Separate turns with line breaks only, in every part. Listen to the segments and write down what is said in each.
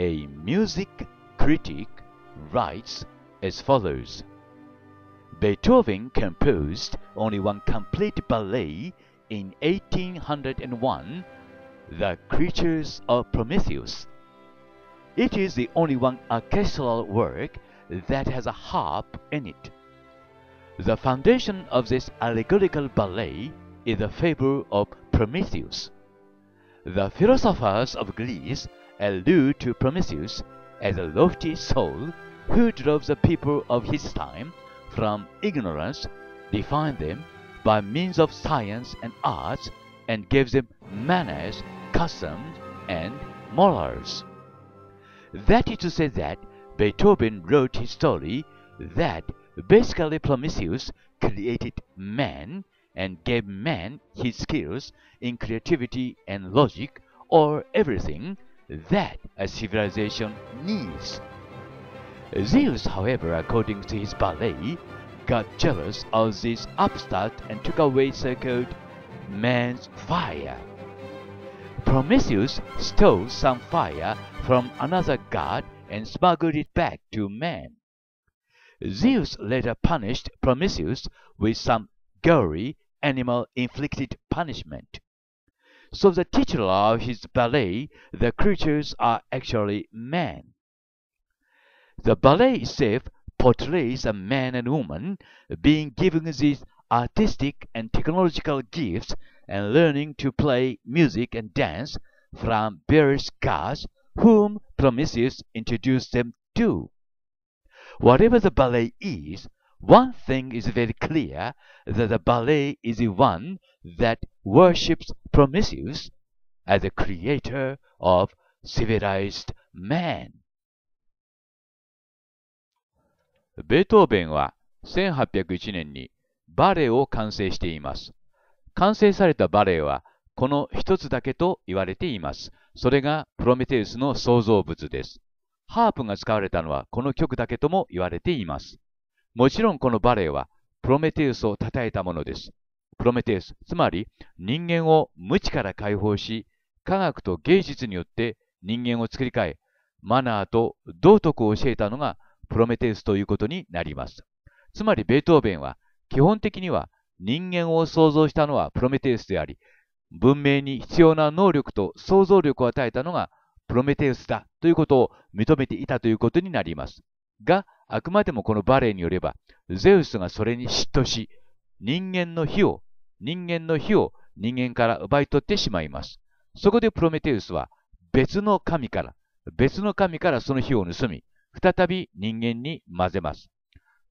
a music critic writes as follows Beethoven composed only one complete ballet in 1801, The Creatures of Prometheus. It is the only one orchestral work that has a harp in it. The foundation of this allegorical ballet is the fable of Prometheus. The philosophers of Greece allude to Prometheus as a lofty soul who drove the people of his time from ignorance, defined them by means of science and arts, and gave them manners, customs, and morals. That is to say that Beethoven wrote his story that basically Prometheus created man and gave man his skills in creativity and logic or everything that a civilization needs. Zeus, however, according to his ballet, got jealous of this upstart and took away so-called man's fire. Prometheus stole some fire from another god and smuggled it back to man. Zeus later punished Prometheus with some gory animal-inflicted punishment. So the titular of his ballet, the creatures are actually men. The ballet itself portrays a man and woman being given these artistic and technological gifts and learning to play music and dance from various gods whom Prometheus introduced them to. Whatever the ballet is, one thing is very clear that the ballet is one that worships Prometheus as the creator of civilized man.
ベートーベンは1801年にバレエを完成しています。完成されたバレエはこの一つだけと言われています。それがプロメテウスの創造物です。ハープが使われたのはこの曲だけとも言われています。もちろんこのバレエはプロメテウスを称えたものです。プロメテウス、つまり人間を無知から解放し、科学と芸術によって人間を作り変え、マナーと道徳を教えたのがプロメテウスということになります。つまりベートーベンは基本的には人間を創造したのはプロメテウスであり、文明に必要な能力と想像力を与えたのがプロメテウスだということを認めていたということになります。が、あくまでもこのバレエによれば、ゼウスがそれに嫉妬し、人間の火を、人間の火を人間から奪い取ってしまいます。そこでプロメテウスは別の神から、別の神からその火を盗み、再び人間に混ぜます。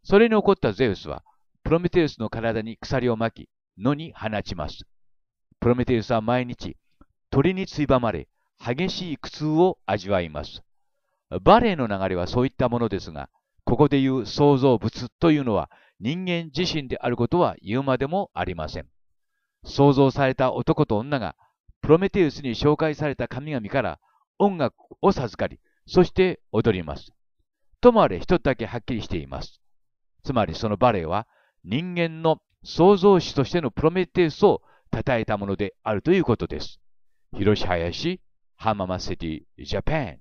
それに起こったゼウスは、プロメテウスの体に鎖を巻き、野に放ちます。プロメテウスは毎日、鳥についばまれ、激しい苦痛を味わいます。バレエの流れはそういったものですが、ここで言う創造物というのは人間自身であることは言うまでもありません。創造された男と女がプロメテウスに紹介された神々から音楽を授かり、そして踊ります。ともあれ一つだけはっきりしています。つまりそのバレエは人間の創造主としてのプロメテウスを称えたものであるということです。広し林、浜松シティ、ジャパン。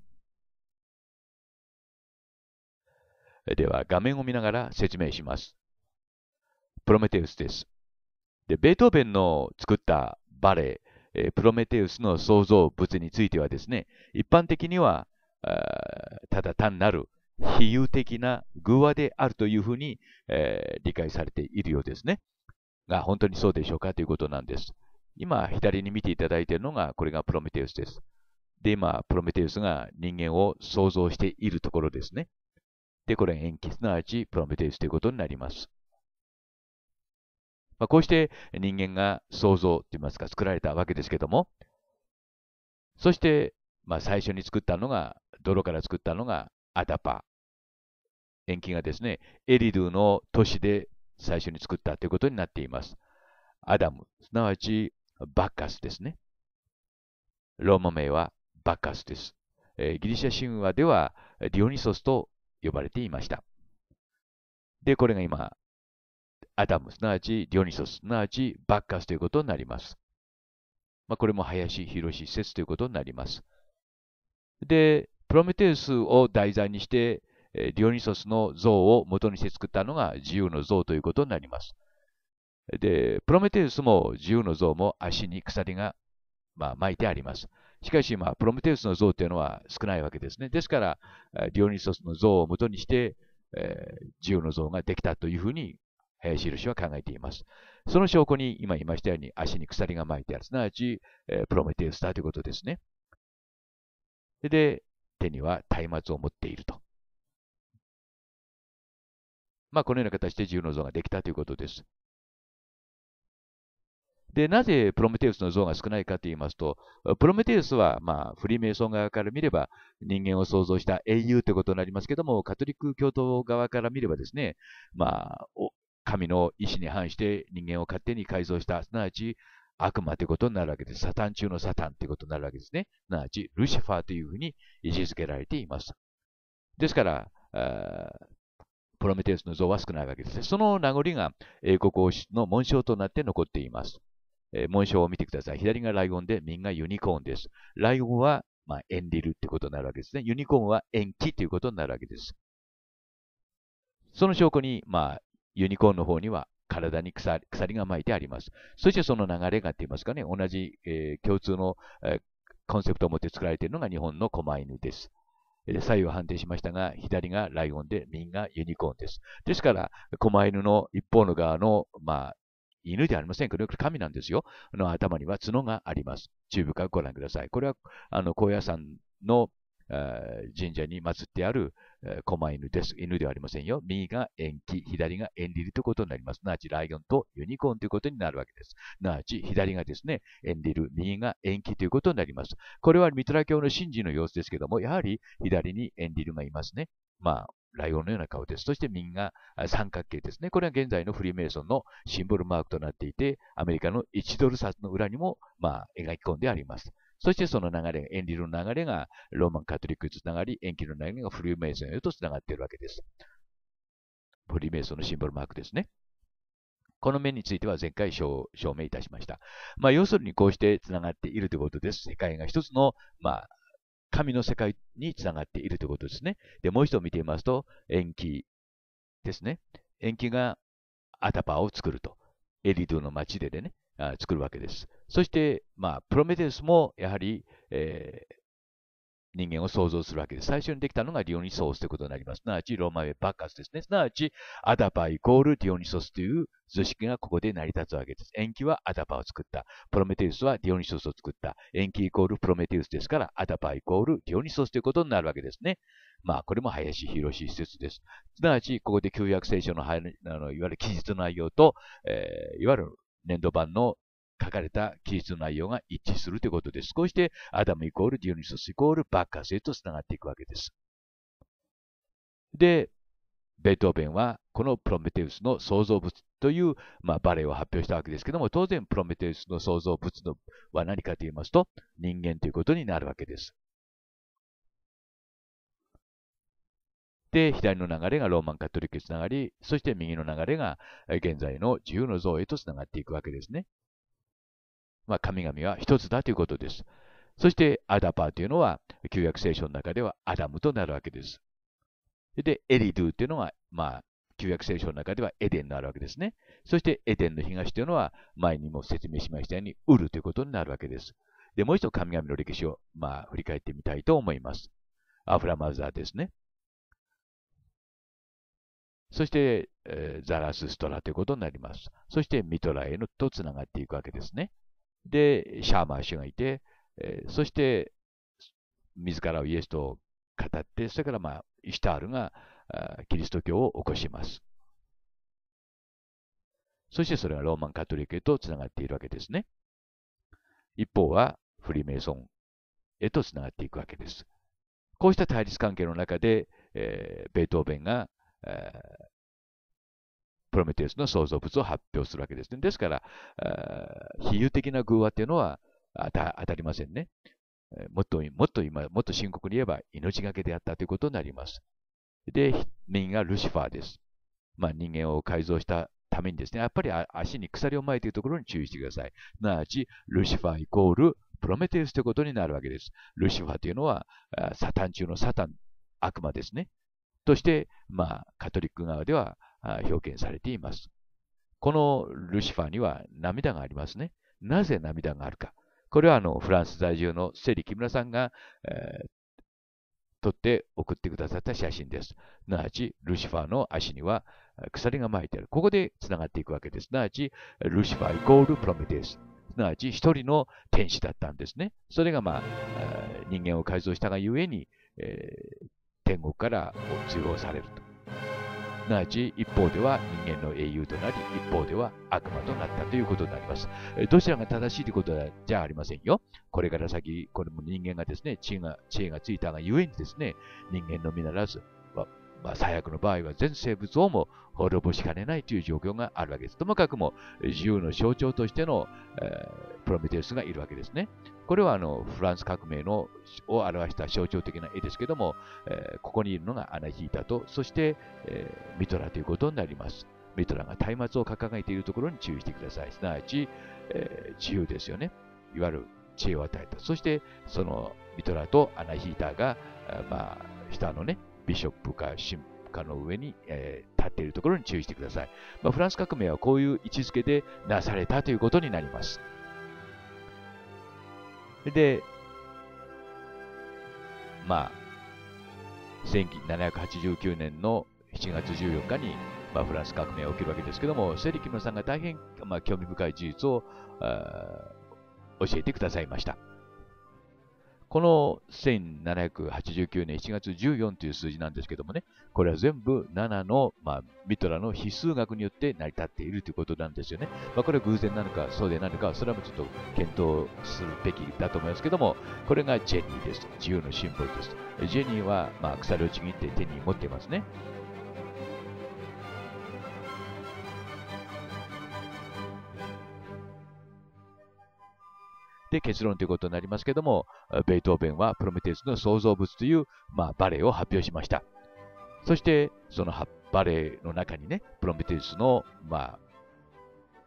では画面を見ながら説明します。プロメテウスです。で、ベートーベンの作ったバレエ、プロメテウスの創造物についてはですね、一般的には、ただ単なる比喩的な偶話であるというふうに、えー、理解されているようですね。が、本当にそうでしょうかということなんです。今、左に見ていただいているのが、これがプロメテウスです。で、今、プロメテウスが人間を創造しているところですね。で、これ延期、すなわちプロメテウスということになります。まあ、こうして人間が創造といいますか作られたわけですけども、そして、まあ、最初に作ったのが、泥から作ったのがアダパ。延期がですね、エリドゥの都市で最初に作ったということになっています。アダム、すなわちバッカスですね。ローマ名はバッカスです。えー、ギリシャ神話ではディオニソスと呼ばれていました。で、これが今、アダム、すなわちディオニソス、すなわちバッカスということになります。まあ、これも林博説ということになります。で、プロメテウスを題材にして、ディオニソスの像を元にして作ったのが自由の像ということになります。で、プロメテウスも自由の像も足に鎖が、まあ、巻いてあります。しかし、まあ、プロメテウスの像というのは少ないわけですね。ですから、ディオニソスの像を元にして、えー、自由の像ができたというふうに、林印は考えています。その証拠に今言いましたように足に鎖が巻いてある。すなわち、えー、プロメテウスだということですね。で、手には松明を持っていると。まあ、このような形で自由の像ができたということです。で、なぜプロメテウスの像が少ないかと言いますと、プロメテウスは、まあ、フリーメイソン側から見れば人間を創造した英雄ということになりますけども、カトリック教徒側から見ればですね、まあ、神の意志に反して人間を勝手に改造した、すなわち悪魔ということになるわけです。サタン中のサタンということになるわけですね。すなわち、ルシファーというふうに位置づけられています。ですから、プロメテウスの像は少ないわけです。その名残が英国王室の紋章となって残っています。えー、紋章を見てください。左がライオンで、右がユニコーンです。ライオンは、まあ、エンリルってことになるわけですね。ユニコーンは延期ということになるわけです。その証拠に、まあ、ユニコーンの方には体に鎖鎖が巻いてあります。そしてその流れがって言いますかね、同じ、えー、共通の、えー、コンセプトを持って作られているのが日本の狛犬です。左右は判定しましたが、左がライオンで、右がユニコーンです。ですから、狛犬の一方の側の、まあ、犬ではありませんけど、神なんですよ。の頭には角があります。注意深くご覧ください。これは、あの、高野山の神社に祀ってある狛犬です。犬ではありませんよ。右が延期、左がエンリルということになります。なわち、ライオンとユニコーンということになるわけです。なわち、左がですね、エンリル、右が延期ということになります。これはミトラ教の神事の様子ですけども、やはり左にエンリルがいますね。まあ、ライオンのような顔です。そして右が三角形ですね。これは現在のフリーメイソンのシンボルマークとなっていて、アメリカの1ドル札の裏にも、まあ、描き込んであります。そしてその流れ、エンリルの流れがローマンカトリックにつながり、延期の流れがフリーメイソンへとつながっているわけです。フリーメイソンのシンボルマークですね。この面については前回証明いたしました。まあ、要するにこうしてつながっているということです。世界が一つの、まあ、神の世界につながっているということですね。で、もう一度見てみますと、延期ですね。延期がアタパーを作ると。エリドゥの町でね、あ作るわけです。そして、まあ、プロメテウスもやはり、えー、人間を創造するわけです。最初にできたのがディオニソースということになります。すなわち、ローマ名バッカスですね。すなわち、アダパイコールディオニソスという図式がここで成り立つわけです。延期はアダパを作った。プロメテウスはディオニソスを作った。延期イコールプロメテウスですから、アダパイコールディオニソスということになるわけですね。まあ、これも林博士説です。すなわち、ここで旧約聖書のあのいわゆる記述の内容と、えー、いわゆる年度版の書かれた記述の内容が一致するということです。こうして、アダムイコールディオニソスイコールバッカスへと繋がっていくわけです。で、ベートーベンはこのプロメテウスの創造物という、まあ、バレエを発表したわけですけども、当然プロメテウスの創造物のは何かと言いますと、人間ということになるわけです。で、左の流れがローマンカトリックにつながり、そして右の流れが現在の自由の像へとつながっていくわけですね。まあ、神々は一つだということです。そして、アダパーというのは、旧約聖書の中ではアダムとなるわけです。で、エリドゥというのは、まあ、旧約聖書の中ではエデンになるわけですね。そして、エデンの東というのは、前にも説明しましたように、ウルということになるわけです。で、もう一度神々の歴史を、まあ、振り返ってみたいと思います。アフラマザーですね。そして、えー、ザラスストラということになります。そして、ミトラエのとつながっていくわけですね。で、シャーマー氏がいて、えー、そして、自らをイエスと語って、それからまあ、イシュタールがキリスト教を起こします。そしてそれがローマンカトリックへとつながっているわけですね。一方はフリーメイソンへとつながっていくわけです。こうした対立関係の中で、えー、ベートーベンが、えー、プロメテウスの創造物を発表するわけですね。ですから、比喩的な偶話っていうのは当たりませんね。もっと、もっと今、もっと深刻に言えば命がけであったということになります。で、人がルシファーです。まあ人間を改造したためにですね、やっぱり足に鎖を巻いているところに注意してください。すなわち、ルシファーイコールプロメテウスということになるわけです。ルシファーというのは、サタン中のサタン、悪魔ですね。として、まあ、カトリック側では表現されています。このルシファーには涙がありますね。なぜ涙があるか。これはあのフランス在住のセリ木村さんが、えー、撮って送ってくださった写真です。すなわち、ルシファーの足には鎖が巻いてある。ここで繋がっていくわけです。すなわち、ルシファーイコールプロメテウス。すなわち、一人の天使だったんですね。それがまあ、人間を改造したがゆえに、えー、天国から追放されると。すなわち、一方では人間の英雄となり、一方では悪魔となったということになります。どちらが正しいということじゃありませんよ。これから先、これも人間がですね、知恵が知恵がついたがゆえにですね、人間のみならず、まあ、最悪の場合は全生物をも滅ぼしかねないという状況があるわけです。ともかくも自由の象徴としての、えー、プロメテウスがいるわけですね。これはあのフランス革命のを表した象徴的な絵ですけども、えー、ここにいるのがアナヒータと、そして、えー、ミトラということになります。ミトラが松明を掲げているところに注意してください。すなわち、え自由ですよね。いわゆる知恵を与えた。そして、そのミトラとアナヒータが、まあ、下のね、ビショップか神家の上に、えー、立っているところに注意してください。まあ、フランス革命はこういう位置づけでなされたということになります。で、まあ、1789年の7月14日に、まあ、フランス革命が起きるわけですけども、セリキムさんが大変、まあ、興味深い事実を教えてくださいました。この1789年7月14という数字なんですけどもね、これは全部7の、まあ、ミトラの比数学によって成り立っているということなんですよね。まあ、これは偶然なのか、そうでないのか、それはちょっと検討するべきだと思いますけども、これがジェニーです。自由のシンボルです。ジェニーは、まあ、鎖をちぎって手に持っていますね。で結論ということになりますけども、ベートーベンはプロメテウスの創造物という、まあ、バレエを発表しました。そして、そのバレエの中にね、プロメテウスの、まあ、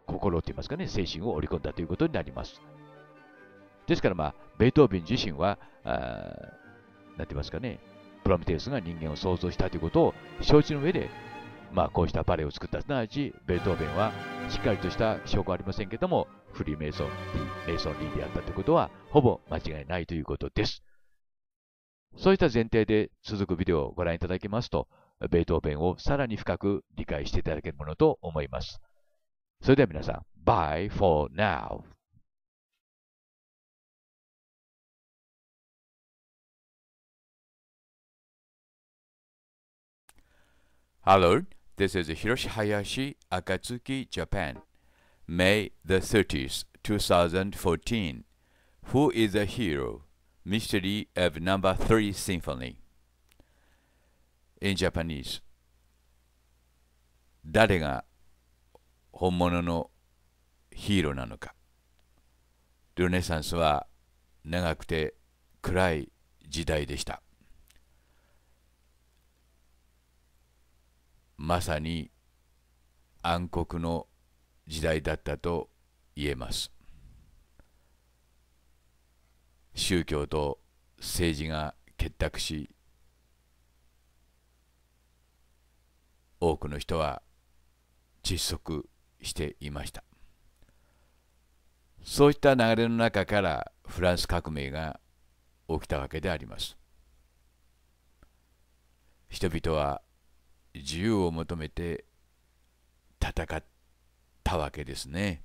心といいますかね、精神を織り込んだということになります。ですから、まあ、ベートーベン自身は、あなんて言いますかね、プロメテウスが人間を創造したということを承知の上で、まあ、こうしたバレエを作った。すなわち、ベートーベンはしっかりとした証拠はありませんけども、フリーメイソンリー、メイソンリーであったということは、ほぼ間違いないということです。そういった前提で続くビデオをご覧いただきますと、ベートーベンをさらに深く理解していただけるものと思います。それでは皆さん、Bye for now! Hello, this is Hiroshi Hayashi, Akatsuki, Japan. May the 30th, 2014. Who is the hero? Mystery of Number 3 Symphony. In Japanese. 誰が本物のヒーローなのか。ルネサンスは長くて暗い時代でした。まさに暗黒の時代だったと言えます。宗教と政治が結託し多くの人は窒息していましたそういった流れの中からフランス革命が起きたわけであります人々は自由を求めて戦ったわけですね。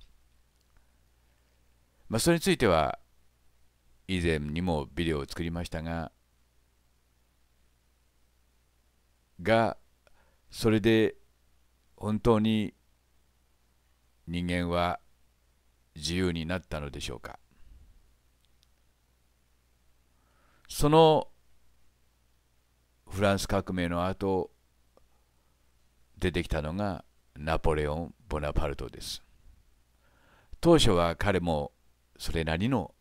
まあ、それについては以前にもビデオを作りましたが、が、それで本当に人間は自由になったのでしょうか。そのフランス革命の後出てきたのがナポレオン・ボナパルトです。当初は彼もそれなりの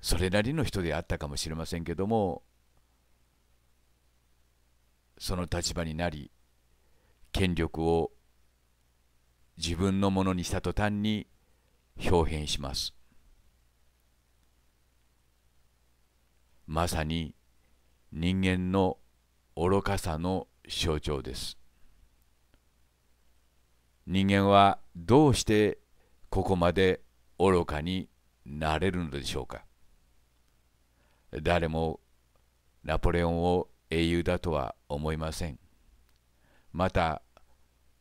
それなりの人であったかもしれませんけどもその立場になり権力を自分のものにした途端に表変しますまさに人間の愚かさの象徴です。人間はどうしてここまで愚かになれるのでしょうか？誰もナポレオンを英雄だとは思いません。また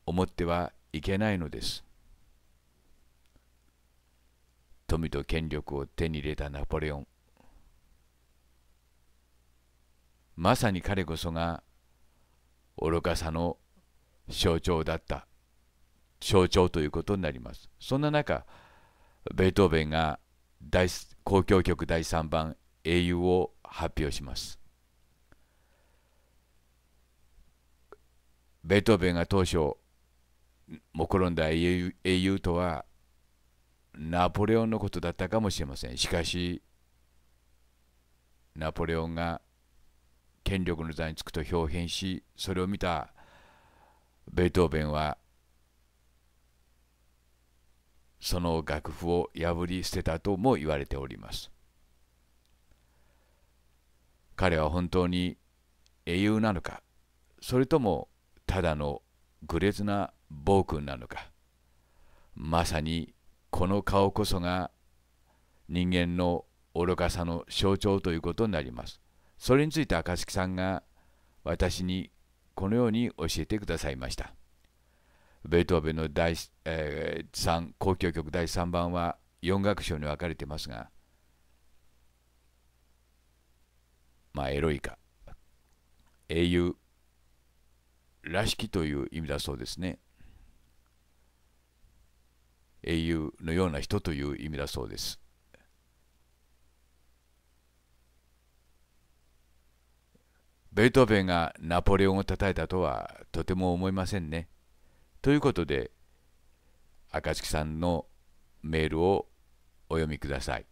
思ってはいけないのです。富と権力を手に入れたナポレオン。まさに彼こそが愚かさの象徴だった象徴ということになります。そんな中ベートーベンが大交響曲第3番英雄を発表します。ベートーベンが当初目論んだ英雄英雄とはナポレオンのことだったかもしれません。しかしナポレオンが権力の座につくと表変しそれを見たベートーベンはその楽譜を破り捨てたとも言われております彼は本当に英雄なのかそれともただの愚劣な暴君なのかまさにこの顔こそが人間の愚かさの象徴ということになりますそれについて赤月さんが私にこのように教えてくださいました。ベートーベンの第、えー、3交響曲第3番は4楽章に分かれていますが、まあ、エロいか、英雄らしきという意味だそうですね。英雄のような人という意味だそうです。ベートーベンがナポレオンを叩いたとはとても思いませんね。ということで、赤月さんのメールをお読みください。